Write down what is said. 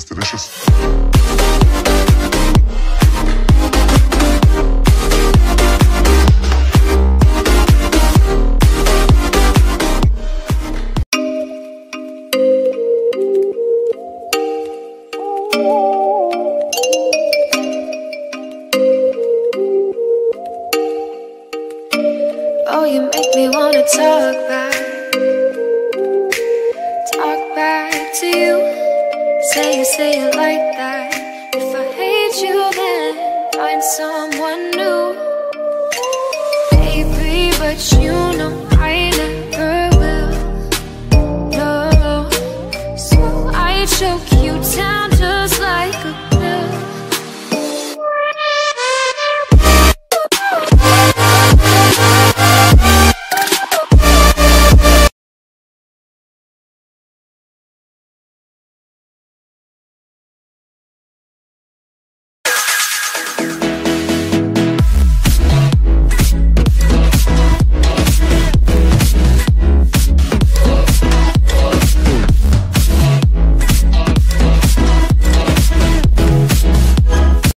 It's delicious. Oh, you make me wanna talk back. say you say it like that. If I hate you then find someone new. Baby, but you know I never will. No, so I choke you down